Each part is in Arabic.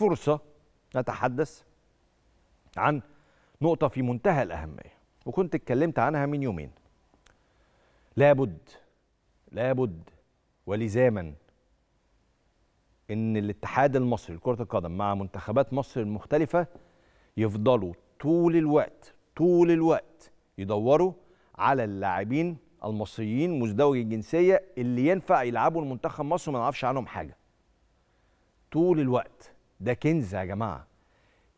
فرصة نتحدث عن نقطة في منتهى الأهمية وكنت اتكلمت عنها من يومين. لابد لابد ولزاما إن الاتحاد المصري لكرة القدم مع منتخبات مصر المختلفة يفضلوا طول الوقت طول الوقت يدوروا على اللاعبين المصريين مزدوجي الجنسيه اللي ينفع يلعبوا المنتخب مصر وما نعرفش عنهم حاجة. طول الوقت. ده كنز يا جماعة.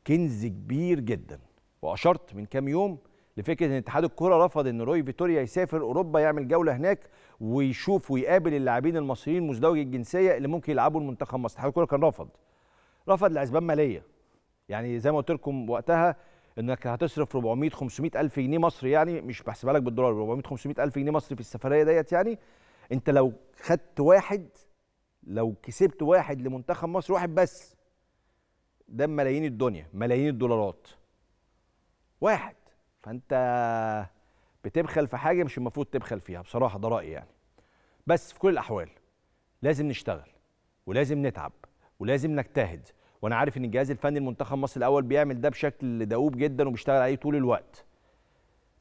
كنز كبير جدا. وأشرت من كام يوم لفكرة إن اتحاد الكورة رفض إن روي فيتوريا يسافر أوروبا يعمل جولة هناك ويشوف ويقابل اللاعبين المصريين مزدوجي الجنسية اللي ممكن يلعبوا المنتخب مصر اتحاد الكورة كان رفض. رفض لأسباب مالية. يعني زي ما قلت لكم وقتها إنك هتصرف 400 500 ألف جنيه مصري يعني مش بحسبها لك بالدولار 400 500 ألف جنيه مصري في السفرية ديت يعني. أنت لو خدت واحد لو كسبت واحد لمنتخب مصر واحد بس ده ملايين الدنيا ملايين الدولارات. واحد. فأنت بتبخل في حاجة مش المفروض تبخل فيها بصراحة ده رأيي يعني. بس في كل الأحوال لازم نشتغل ولازم نتعب ولازم نجتهد. وأنا عارف إن الجهاز الفني المنتخب مصر الأول بيعمل ده بشكل دؤوب جدا وبيشتغل عليه طول الوقت.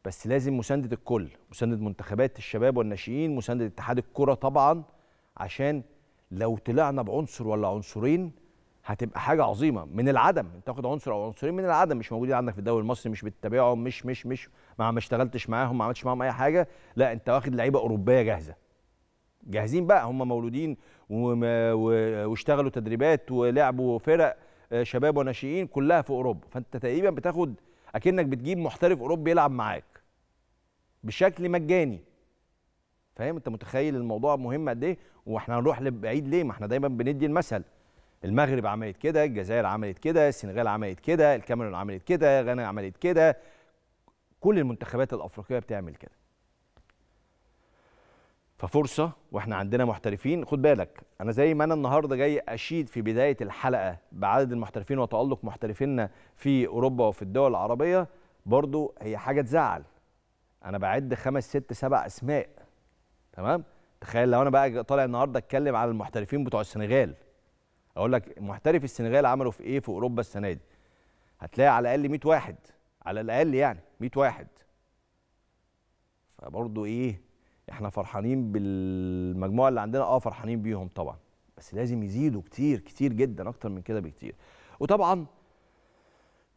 بس لازم مساندة الكل مساندة منتخبات الشباب والناشئين مساندة اتحاد الكرة طبعا عشان لو طلعنا بعنصر ولا عنصرين هتبقى حاجة عظيمة. من العدم انت تاخد عنصر أو عنصرين من العدم مش موجودين عندك في الدوري المصري مش بتتابعهم مش مش مش ما ما اشتغلتش معاهم ما عملتش معاهم أي حاجة. لا انت واخد لعيبة أوروبية جاهزة. جاهزين بقى هم مولودين واشتغلوا تدريبات ولعبوا فرق آه، شباب وناشئين كلها في أوروبا. فانت تقريبا بتاخد أكنك بتجيب محترف أوروبي يلعب معاك. بشكل مجاني. فاهم؟ انت متخيل الموضوع مهم قد إيه؟ وإحنا هنروح لبعيد ليه؟ ما إحنا دايما بندي المثل. المغرب عملت كده الجزائر عملت كده السنغال عملت كده الكاميرون عملت كده غانا عملت كده. كل المنتخبات الأفريقية بتعمل كده. ففرصة وإحنا عندنا محترفين. خد بالك أنا زي ما أنا النهارده جاي أشيد في بداية الحلقة بعدد المحترفين وتألق محترفينا في أوروبا وفي الدول العربية برضو هي حاجة تزعل. أنا بعد خمس ست سبع أسماء تمام؟ تخيل لو أنا بقى طالع النهارده أتكلم على المحترفين بتوع السنغال. أقول لك محترف السنغال عملوا في إيه؟ في أوروبا السنة دي. هتلاقي على الأقل 100 واحد على الأقل يعني 100 واحد. فبرضه إيه؟ إحنا فرحانين بالمجموعة اللي عندنا. آه فرحانين بيهم طبعا بس لازم يزيدوا كتير كتير جدا أكتر من كده بكتير. وطبعا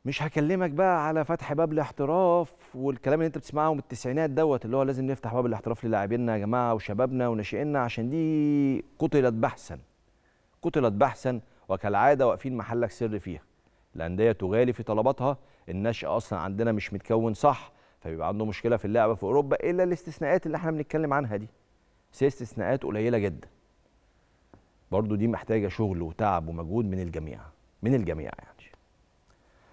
مش هكلمك بقى على فتح باب الاحتراف والكلام اللي أنت بتسمعه من التسعينات دوت اللي هو لازم نفتح باب الاحتراف للاعبينا يا جماعة وشبابنا وناشئينا عشان دي قتلت بحثا. قتلت بحثا وكالعادة واقفين محلك سر فيها. الأندية تغالي في طلباتها النشأ أصلا عندنا مش متكون صح فبيبقى عنده مشكلة في اللعبة في أوروبا إلا الاستثناءات اللي إحنا بنتكلم عنها دي. بس هي استثناءات قليلة جدا. برضو دي محتاجة شغل وتعب ومجهود من الجميع من الجميع يعني.